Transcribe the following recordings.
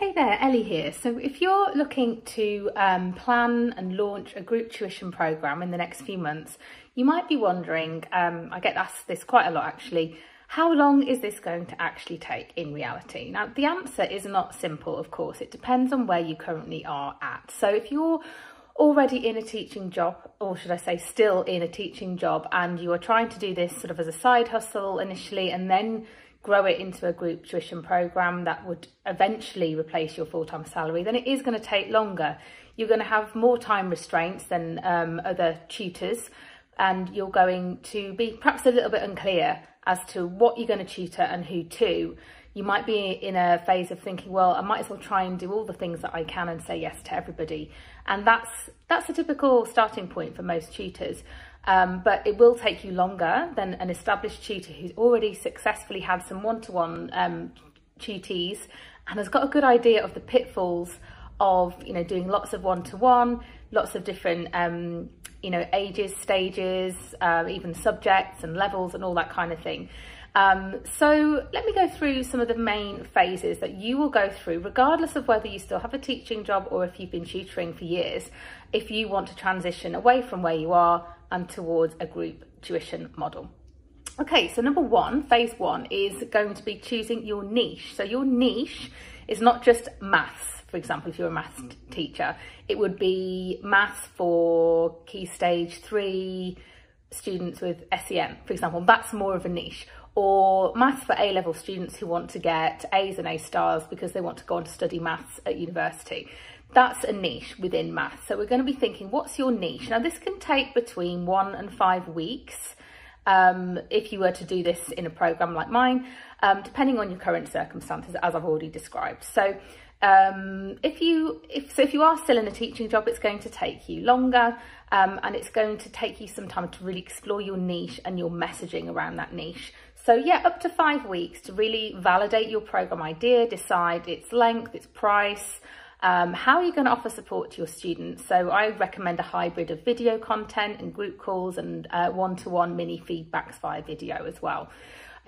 Hey there, Ellie here. So if you're looking to um, plan and launch a group tuition programme in the next few months, you might be wondering, um, I get asked this quite a lot actually, how long is this going to actually take in reality? Now, the answer is not simple, of course. It depends on where you currently are at. So if you're already in a teaching job, or should I say still in a teaching job, and you are trying to do this sort of as a side hustle initially, and then grow it into a group tuition program that would eventually replace your full-time salary, then it is going to take longer. You're going to have more time restraints than um, other tutors and you're going to be perhaps a little bit unclear as to what you're going to tutor and who to. You might be in a phase of thinking, well, I might as well try and do all the things that I can and say yes to everybody. And that's that's a typical starting point for most tutors. Um, but it will take you longer than an established tutor who's already successfully had some one-to-one um, tutees and has got a good idea of the pitfalls of you know doing lots of one-to-one, lots of different um, you know ages, stages, uh, even subjects and levels and all that kind of thing. Um, so let me go through some of the main phases that you will go through, regardless of whether you still have a teaching job or if you've been tutoring for years, if you want to transition away from where you are and towards a group tuition model. Okay, so number one, phase one, is going to be choosing your niche. So your niche is not just maths, for example, if you're a maths teacher, it would be maths for key stage three students with SEN, for example, that's more of a niche. Or maths for A-level students who want to get A's and A stars because they want to go on to study maths at university that's a niche within maths. So we're going to be thinking, what's your niche? Now this can take between one and five weeks um, if you were to do this in a program like mine, um, depending on your current circumstances, as I've already described. So um, if you if so if you are still in a teaching job, it's going to take you longer um, and it's going to take you some time to really explore your niche and your messaging around that niche. So yeah, up to five weeks to really validate your program idea, decide its length, its price, um, how are you going to offer support to your students? So I recommend a hybrid of video content and group calls and uh, one-to-one -one mini feedbacks via video as well.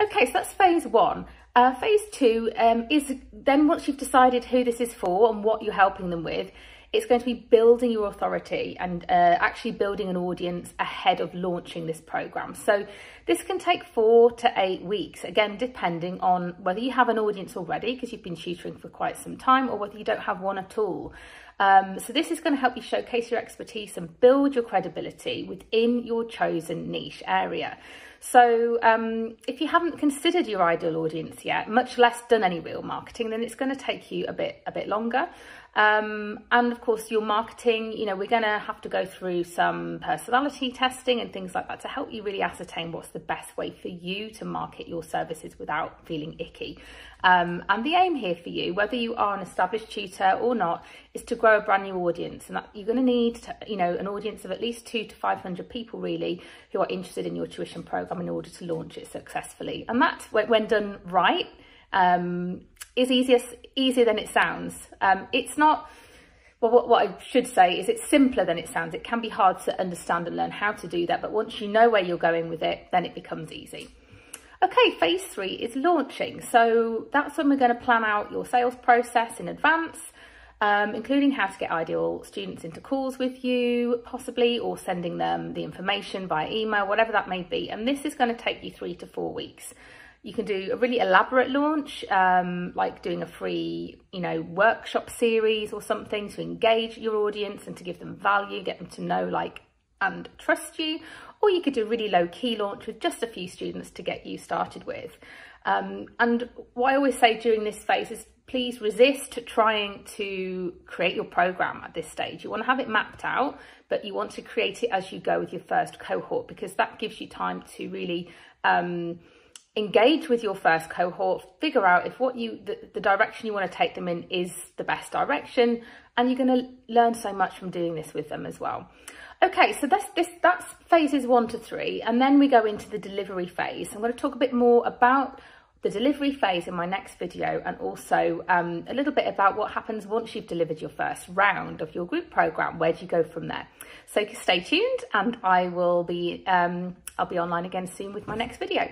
Okay, so that's phase one. Uh, phase two um, is then once you've decided who this is for and what you're helping them with, it's going to be building your authority and uh, actually building an audience ahead of launching this program. So this can take four to eight weeks, again, depending on whether you have an audience already because you've been tutoring for quite some time or whether you don't have one at all. Um, so this is going to help you showcase your expertise and build your credibility within your chosen niche area. So um, if you haven't considered your ideal audience yet, much less done any real marketing, then it's going to take you a bit a bit longer. Um, and of course, your marketing, you know, we're to have to go through some personality testing and things like that to help you really ascertain what's the best way for you to market your services without feeling icky. Um, and the aim here for you, whether you are an established tutor or not, is to grow a brand new audience. And that you're to need, you know, an audience of at least two to 500 people really who are interested in your tuition program in order to launch it successfully. And that, when done right, um, is easier, easier than it sounds. Um, it's not, well, what, what I should say is it's simpler than it sounds. It can be hard to understand and learn how to do that, but once you know where you're going with it, then it becomes easy. Okay, phase three is launching. So that's when we're going to plan out your sales process in advance, um, including how to get ideal students into calls with you, possibly, or sending them the information via email, whatever that may be. And this is going to take you three to four weeks. You can do a really elaborate launch, um, like doing a free, you know, workshop series or something to engage your audience and to give them value, get them to know, like, and trust you. Or you could do a really low key launch with just a few students to get you started with. Um, and what I always say during this phase is please resist trying to create your program at this stage. You want to have it mapped out, but you want to create it as you go with your first cohort because that gives you time to really um, engage with your first cohort, figure out if what you the, the direction you want to take them in is the best direction, and you're going to learn so much from doing this with them as well. Okay, so that's this that's phases one to three, and then we go into the delivery phase. I'm going to talk a bit more about the delivery phase in my next video and also um, a little bit about what happens once you've delivered your first round of your group program. Where do you go from there? So stay tuned and I will be, um, I'll be online again soon with my next video.